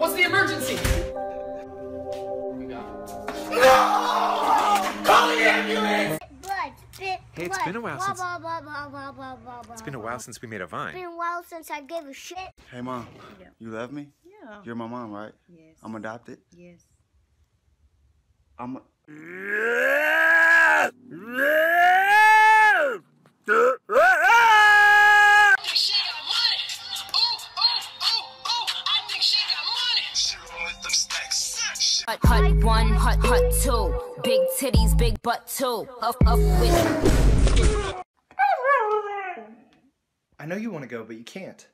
What's the emergency? No! Call the ambulance! Hey, it's been a while since- It's been a while since we made a It's vine. been a while since I gave a shit. Hey, mom. Yeah. You love me? Yeah. You're my mom, right? Yes. I'm adopted. Yes. I'm. A- stacks. Hut, hut one, hut, hut two. Big titties, big butt two. Up, up with I know you want to go, but you can't.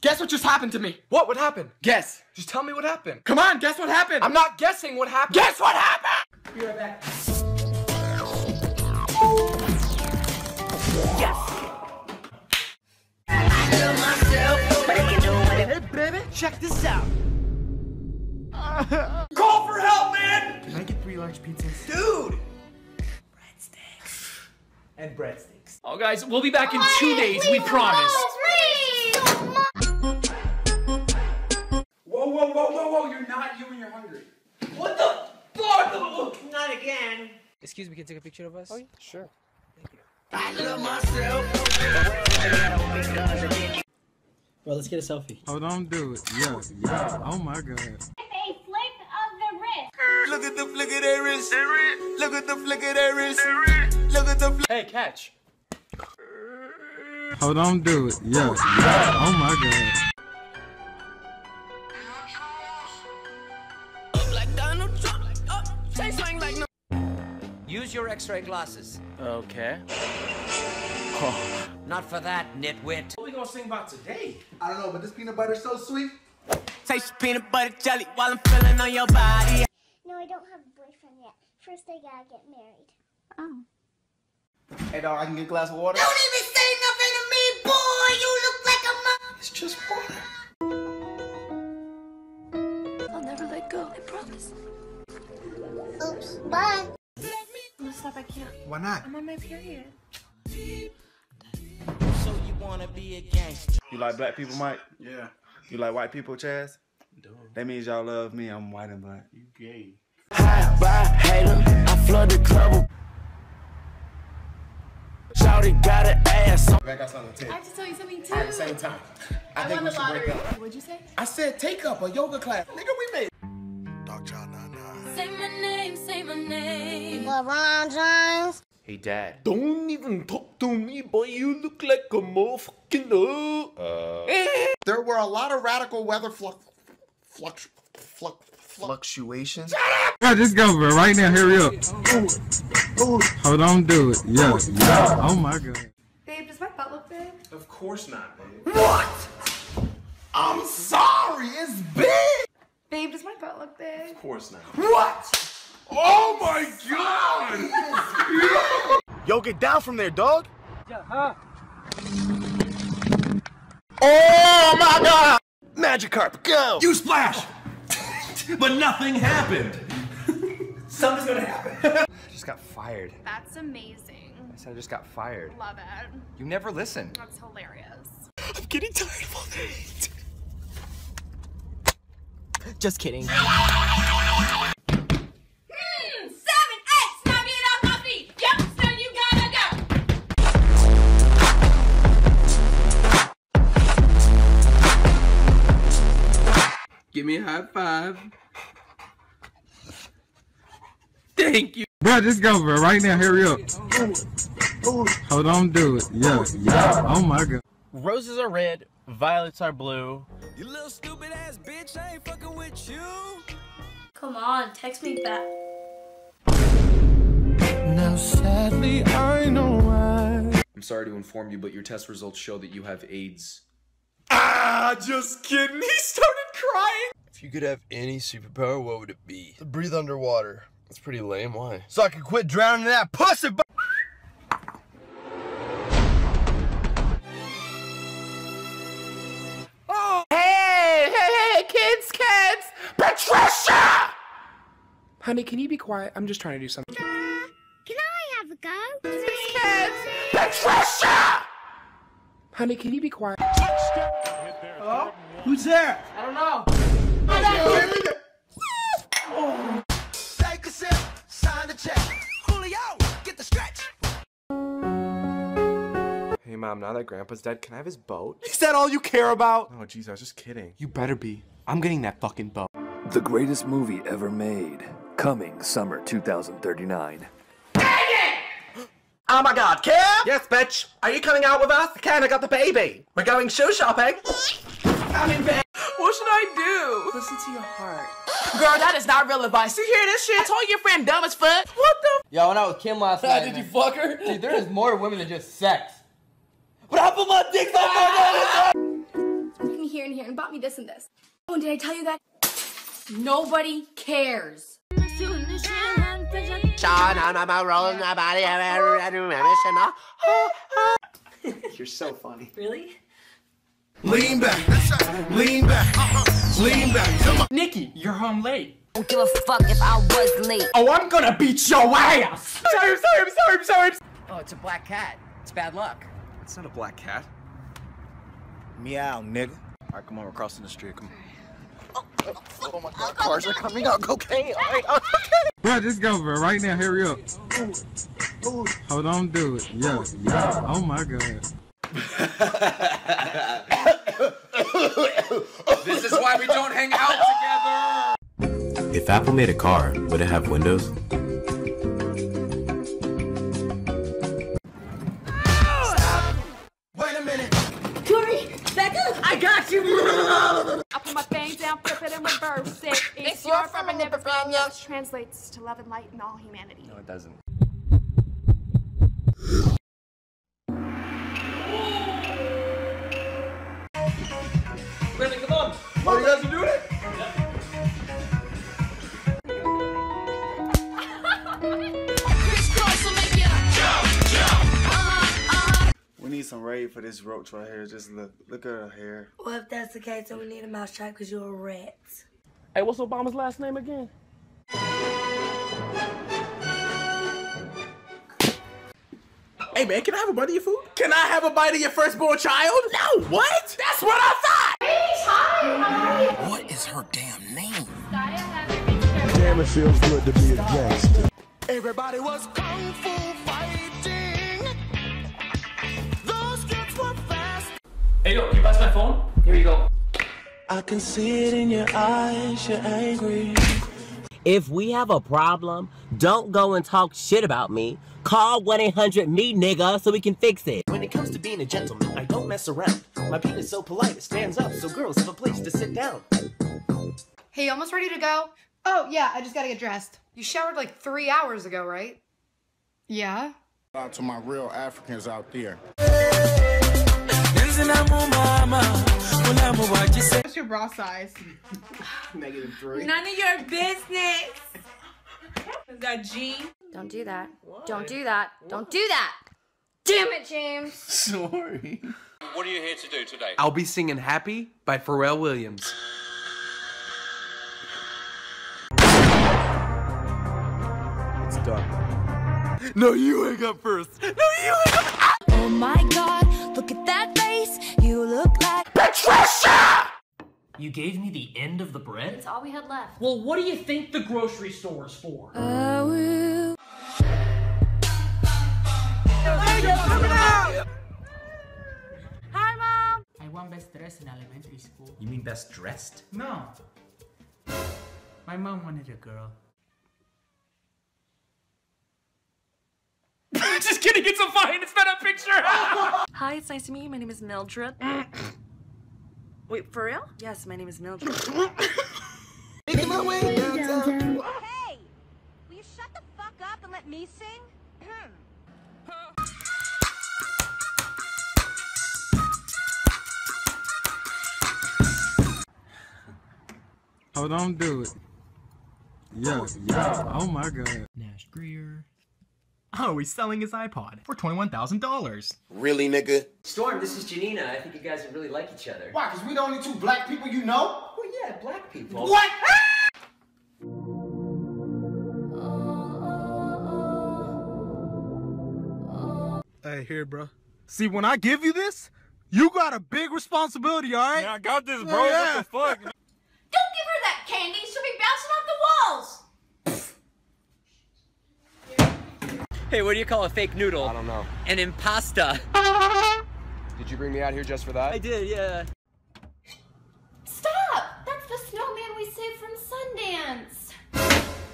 Guess what just happened to me? What? What happened? Guess. Just tell me what happened. Come on, guess what happened. I'm not guessing what happened. Guess what happened. Be right back. Check this out. Call for help, man. Can I get three large pizzas? Dude. Breadsticks. And breadsticks. Oh, guys, we'll be back in two days. We promise. Whoa, whoa, whoa, whoa, whoa! You're not you and you're hungry. What the fuck? Not again. Excuse me, can you take a picture of us? Oh, yeah. sure. Bro, let's get a selfie. Hold on, do it. Yeah, yeah. Oh my god. A flick of the wrist. Look at the flick of their wrist. Look at the flick of their wrist. Look at the flick. Hey, catch. Hold on, do it. Yeah, yeah. Oh my god. X-ray glasses. Okay. Not for that, nitwit. What are we gonna sing about today? I don't know, but this peanut butter is so sweet. Taste peanut butter jelly while I'm feeling on your body. No, I don't have a boyfriend yet. First, I gotta get married. Oh. Hey, dog, I can get a glass of water. Don't even say nothing to me, boy. You look like a mom. It's just water. I'll never let go, I promise. Oops. Bye. No, stop, I can't. Why not? I'm on my period. So you wanna be a gangster? You like black people, Mike? Yeah. You like white people, Chaz? That means y'all love me. I'm white and black. You gay. High by hater, I flood the club. Shouty got an ass. I got something to tell I you. have to tell you something too. At the same time. I, think we should break up. What'd you say? I said take up a yoga class. Nigga, we made. LeBron James. Hey, Dad. Don't even talk to me, boy. You look like a motherfucking uh. There were a lot of radical weather flux, flux, flux, Fluctuations. Bro, just go, bro. Right now, hurry up. Hold on, do it. Yeah, yeah. Oh my god. Babe, does my butt look big? Of course not, babe. What? I'm sorry, it's big. Babe, does my butt look big? Of course not. What? Oh my god! Yo, get down from there, dog. Yeah, huh? Oh my god! Magikarp, go! You splash! but nothing happened. Something's gonna happen. I just got fired. That's amazing. I said I just got fired. Love it. You never listen. That's hilarious. I'm getting tired of all this. Just kidding. Give me a high five. Thank you. Bro, just go, bro. Right now, hurry up. Hold on, do it. Yeah, yeah. Oh my god. Roses are red, violets are blue. You little stupid ass bitch, I ain't fucking with you. Come on, text me back. Now sadly I know why. I'm sorry to inform you, but your test results show that you have AIDS. Ah, just kidding. He started crying. If you could have any superpower, what would it be? To breathe underwater. That's pretty lame. Why? So I can quit drowning in that pussy. bu- Oh, hey, hey, hey, kids, kids. Patricia! Honey, can you be quiet? I'm just trying to do something. Can I have a go? Kids! Patricia! Honey, can you be quiet? Hello? Who's there? I don't know. Oh. Take a sip, sign the check. Julio, get the stretch. Hey, Mom, now that Grandpa's dead, can I have his boat? Is that all you care about? Oh, jeez, I was just kidding. You better be. I'm getting that fucking boat. The greatest movie ever made. Coming summer 2039. Oh my god, Kim? Yes, bitch. Are you coming out with us? Ken, I got the baby. We're going shoe shopping. I'm in bed. What should I do? Listen to your heart. Girl, that is not real advice. You hear this shit? I told your friend dumb as fuck. What the? Yo, when I was with Kim last night. Did you fuck her? Dude, there is more women than just sex. But I put my dick Came here and here and bought me this and this. Oh, and did I tell you that? Nobody cares. You're so funny. Really? Lean back. Lean back, uh-huh. lean back. Come on. Nikki, you're home late. Don't give a fuck if I was late. Oh, I'm gonna beat your ass! Sorry, I'm sorry, I'm sorry, I'm sorry. Oh, it's a black cat. It's bad luck. It's not a black cat. Meow, nigga. Alright, come on, we're crossing the street. Come on. Oh my god, cars are coming out. Cocaine. Alright, Bro, just go, bro. Right now, hurry up. Hold on, do it. Yeah, yeah. Oh my god. This is why we don't hang out together. If Apple made a car, would it have windows? Wait a minute. Tori, Becca, I got you. I put my thing down, flip it and reverse it. It's your from a never from Which translates to love and light in all humanity. No, it doesn't. Need some raid for this roach right here. Just look, look at her hair. Well, if that's the case, then we need a mousetrap because you're a rat. Hey, what's Obama's last name again? Hey man, can I have a bite of your food? Can I have a bite of your firstborn child? No, what? That's what I thought! What is her damn name? Damn, it feels good to be a gangster. Everybody was kung fu Hey yo, you pass my phone? Here you go. I can see it in your eyes, you're angry. If we have a problem, don't go and talk shit about me. Call 1 800 me nigga so we can fix it. When it comes to being a gentleman, I don't mess around. My penis is so polite, it stands up, so girls have a place to sit down. Hey, almost ready to go? Oh, yeah, I just gotta get dressed. You showered like three hours ago, right? Yeah? Out to my real Africans out there. What's your bra size? Negative three. None of your business. Is that G? Don't do that. Don't do that. Don't do that. Damn it, James. Sorry. What are you here to do today? I'll be singing Happy by Pharrell Williams. It's done. No, you hang up first. No, you hang up. Oh my god, You gave me the end of the bread? It's all we had left. Well, what do you think the grocery store is for? I will. Hi, Mom. I won best dressed in elementary school. You mean best dressed? No. My mom wanted a girl. Just kidding, it's a vine, it's not a picture! Hi, it's nice to meet you. My name is Mildred. Wait, for real? Yes, my name is Mildred. Making my way downtown. Hey! Will you shut the fuck up and let me sing? Hmm. Oh, Hold on, do it. Yeah, yeah. Oh my god. Nash Grier. Oh, he's selling his iPod for $21,000. Really, nigga? Storm, this is Janina. I think you guys would really like each other. Why? Because we the only two black people you know? Well, yeah, black people. What? Hey, here, bro. See, when I give you this, you got a big responsibility, all right? Yeah, I got this, bro. Yeah. What the fuck? Don't give her that candy. She'll be bouncing off the walls. Hey, what do you call a fake noodle? I don't know. An impasta. Did you bring me out here just for that? I did, yeah. Stop! That's the snowman we saved from Sundance.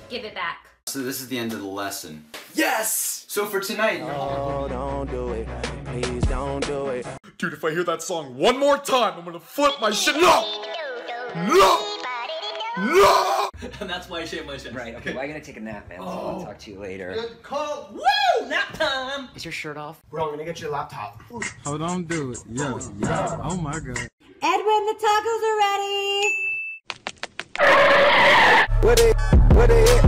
Give it back. So this is the end of the lesson. Yes! So for tonight, Oh, don't do it. Please don't do it. Dude, if I hear that song one more time, I'm gonna flip my shit. No! No! No! and that's why I shaved my shit. Right, okay, well, I gotta take a nap, man, so I'll oh. talk to you later. Good call. Woo! Nap time! Is your shirt off? Bro, I'm gonna get your laptop. Hold on, do it. Yeah, oh, yeah. Oh my god. Edwin, the tacos are ready. What it? What it?